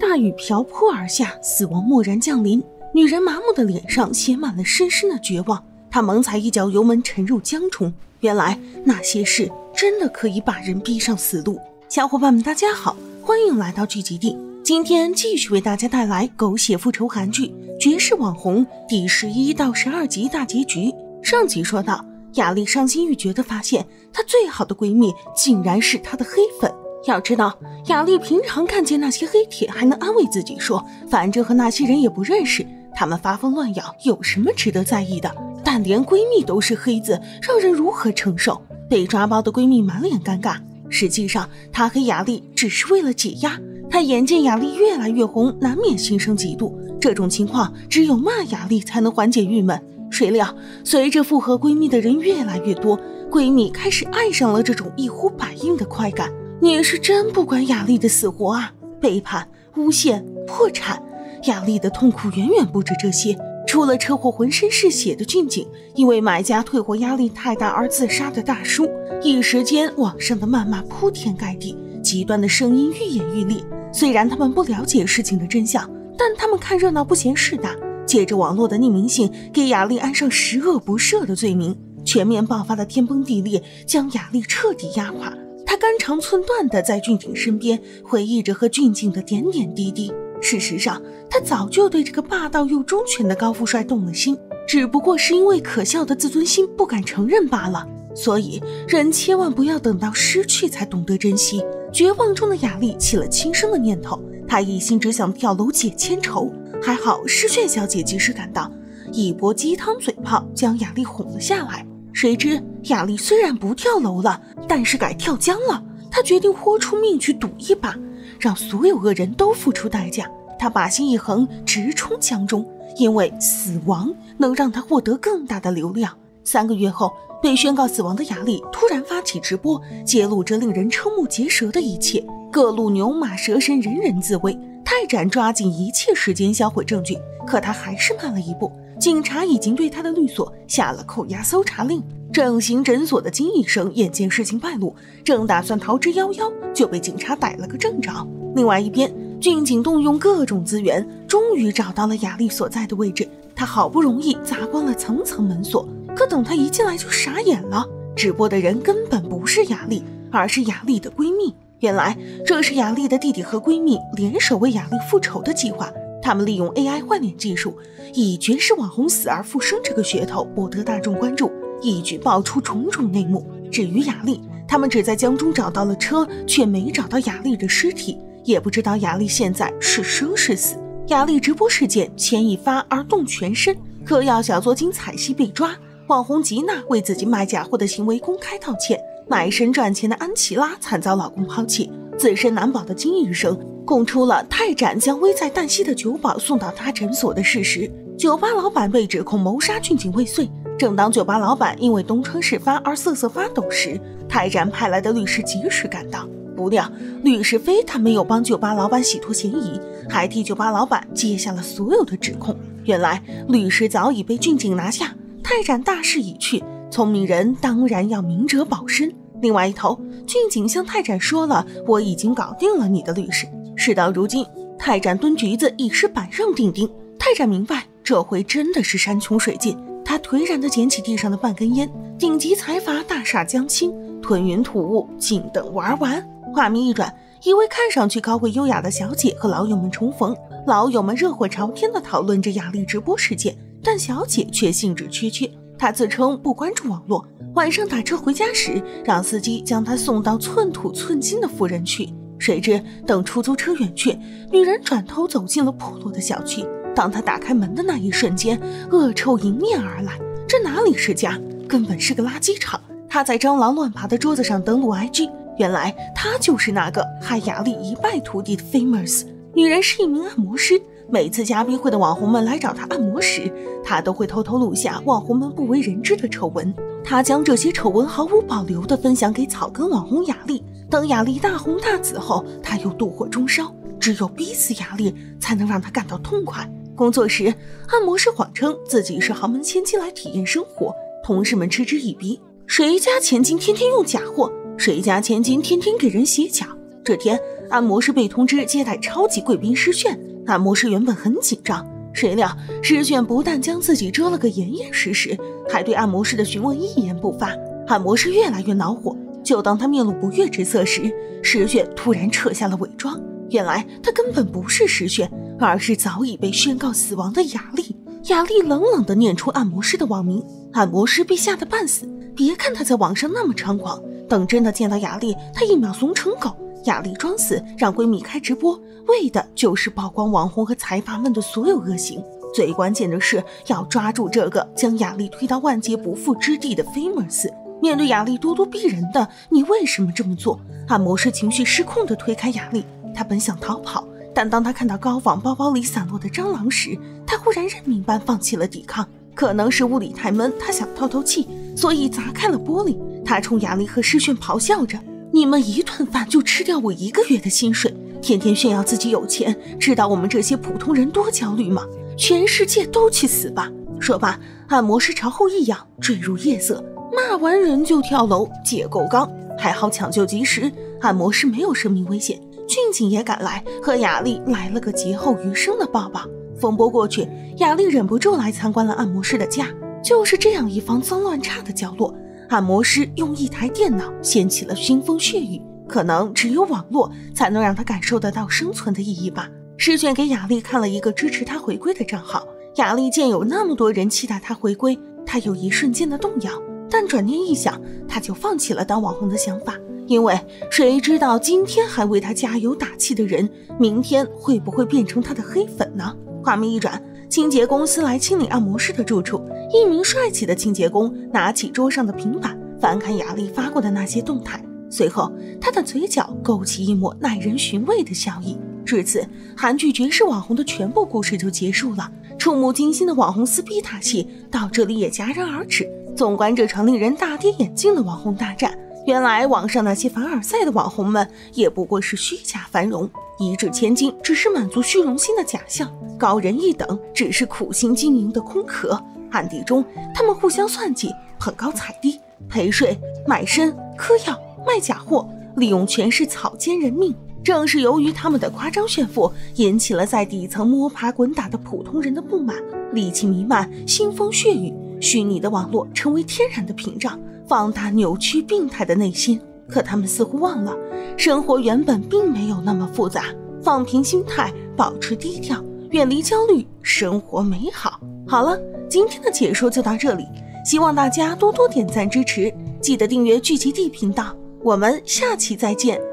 大雨瓢泼而下，死亡蓦然降临。女人麻木的脸上写满了深深的绝望。她猛踩一脚油门，沉入江中。原来那些事真的可以把人逼上死路。小伙伴们，大家好，欢迎来到聚集地。今天继续为大家带来狗血复仇韩剧《绝世网红》第十一到十二集大结局。上集说到，雅丽伤心欲绝的发现，她最好的闺蜜竟然是她的黑粉。要知道，雅丽平常看见那些黑帖，还能安慰自己说，反正和那些人也不认识，他们发疯乱咬，有什么值得在意的？但连闺蜜都是黑子，让人如何承受？被抓包的闺蜜满脸尴尬。实际上，她和雅丽只是为了解压。她眼见雅丽越来越红，难免心生嫉妒。这种情况，只有骂雅丽才能缓解郁闷。谁料，随着附和闺蜜的人越来越多，闺蜜开始爱上了这种一呼百应的快感。你是真不管雅丽的死活啊！背叛、诬陷、破产，雅丽的痛苦远远不止这些。出了车祸浑身是血的俊景，因为买家退货压力太大而自杀的大叔，一时间网上的谩骂铺天盖地，极端的声音愈演愈烈。虽然他们不了解事情的真相，但他们看热闹不嫌事大，借着网络的匿名信给雅丽安上十恶不赦的罪名，全面爆发的天崩地裂将雅丽彻底压垮。他肝肠寸断地在俊景身边回忆着和俊景的点点滴滴。事实上，他早就对这个霸道又忠犬的高富帅动了心，只不过是因为可笑的自尊心不敢承认罢了。所以，人千万不要等到失去才懂得珍惜。绝望中的雅丽起了轻生的念头，她一心只想跳楼解千愁。还好，诗炫小姐及时赶到，一波鸡汤嘴炮将雅丽哄了下来。谁知雅丽虽然不跳楼了，但是改跳江了。她决定豁出命去赌一把，让所有恶人都付出代价。她把心一横，直冲江中，因为死亡能让她获得更大的流量。三个月后，被宣告死亡的雅丽突然发起直播，揭露着令人瞠目结舌的一切。各路牛马蛇神人人自危，泰展抓紧一切时间销毁证据，可他还是慢了一步。警察已经对他的律所下了扣押搜查令。整形诊所的金医生眼见事情败露，正打算逃之夭夭，就被警察逮了个正着。另外一边，俊警动用各种资源，终于找到了雅丽所在的位置。他好不容易砸光了层层门锁，可等他一进来就傻眼了。直播的人根本不是雅丽，而是雅丽的闺蜜。原来这是雅丽的弟弟和闺蜜联手为雅丽复仇的计划。他们利用 AI 换脸技术，以绝世网红死而复生这个噱头博得大众关注，一举爆出种种内幕。至于雅丽，他们只在江中找到了车，却没找到雅丽的尸体，也不知道雅丽现在是生是死。雅丽直播事件牵一发而动全身，嗑药小作精彩戏被抓，网红吉娜为自己卖假货的行为公开道歉，卖身赚钱的安琪拉惨遭老公抛弃，自身难保的金医生。供出了泰展将危在旦夕的酒保送到他诊所的事实。酒吧老板被指控谋杀俊景未遂。正当酒吧老板因为东窗事发而瑟瑟发抖时，泰展派来的律师及时赶到。不料，律师非但没有帮酒吧老板洗脱嫌疑，还替酒吧老板接下了所有的指控。原来，律师早已被俊景拿下。泰展大势已去，聪明人当然要明哲保身。另外一头，俊景向泰展说了：“我已经搞定了你的律师。”事到如今，泰展蹲局子已是板上钉钉。泰展明白，这回真的是山穷水尽。他颓然地捡起地上的半根烟，顶级财阀大厦将倾，吞云吐雾，静等玩完。画面一转，一位看上去高贵优雅的小姐和老友们重逢，老友们热火朝天地讨论着雅丽直播事件，但小姐却兴致缺缺。她自称不关注网络，晚上打车回家时，让司机将她送到寸土寸金的富人区。谁知等出租车远去，女人转头走进了破落的小区。当她打开门的那一瞬间，恶臭迎面而来。这哪里是家，根本是个垃圾场。她在蟑螂乱爬的桌子上登录 IG，原来她就是那个害雅丽一败涂地的 Famous 女人，是一名按摩师。每次嘉宾会的网红们来找她按摩时，她都会偷偷录下网红们不为人知的丑闻。她将这些丑闻毫无保留地分享给草根网红雅丽。等雅丽大红大紫后，他又妒火中烧。只有逼死雅丽，才能让他感到痛快。工作时，按摩师谎称自己是豪门千金来体验生活，同事们嗤之以鼻。谁家千金天天用假货？谁家千金天天给人洗脚？这天，按摩师被通知接待超级贵宾诗炫，按摩师原本很紧张，谁料诗炫不但将自己遮了个严严实实，还对按摩师的询问一言不发。按摩师越来越恼火，就当他面露不悦之色时，石炫突然撤下了伪装，原来他根本不是石炫，而是早已被宣告死亡的雅丽。雅丽冷冷地念出按摩师的网名，按摩师被吓得半死。别看他在网上那么猖狂，等真的见到雅丽，他一秒怂成狗。雅丽装死，让闺蜜开直播，为的就是曝光网红和财阀们的所有恶行。最关键的是要抓住这个将雅丽推到万劫不复之地的 famous。面对雅丽咄咄逼人的“你为什么这么做”，按摩师情绪失控地推开雅丽。他本想逃跑，但当他看到高仿包包里散落的蟑螂时，他忽然认命般放弃了抵抗。可能是屋里太闷，他想透透气，所以砸开了玻璃。他冲雅丽和诗炫咆哮着。你们一顿饭就吃掉我一个月的薪水，天天炫耀自己有钱，知道我们这些普通人多焦虑吗？全世界都去死吧！说罢，按摩师朝后一仰，坠入夜色。骂完人就跳楼，解构刚。还好抢救及时，按摩师没有生命危险。俊景也赶来，和雅丽来了个劫后余生的抱抱。风波过去，雅丽忍不住来参观了按摩师的家，就是这样一方脏乱差的角落。按摩师用一台电脑掀起了腥风血雨，可能只有网络才能让他感受得到生存的意义吧。试卷给雅丽看了一个支持他回归的账号，雅丽见有那么多人期待他回归，她有一瞬间的动摇，但转念一想，他就放弃了当网红的想法，因为谁知道今天还为他加油打气的人，明天会不会变成他的黑粉呢？画面一转。清洁公司来清理按摩师的住处，一名帅气的清洁工拿起桌上的平板，翻看雅丽发过的那些动态，随后他的嘴角勾起一抹耐人寻味的笑意。至此，韩剧绝世网红的全部故事就结束了。触目惊心的网红撕逼大戏到这里也戛然而止。纵观这场令人大跌眼镜的网红大战，原来网上那些凡尔赛的网红们也不过是虚假繁荣。一掷千金只是满足虚荣心的假象，高人一等只是苦心经营的空壳。暗地中，他们互相算计，捧高踩低，陪睡、卖身、嗑药、卖假货，利用权势草菅人命。正是由于他们的夸张炫富，引起了在底层摸爬滚打的普通人的不满，戾气弥漫，腥风血雨。虚拟的网络成为天然的屏障，放大扭曲病态的内心。可他们似乎忘了，生活原本并没有那么复杂。放平心态，保持低调，远离焦虑，生活美好。好了，今天的解说就到这里，希望大家多多点赞支持，记得订阅聚集地频道。我们下期再见。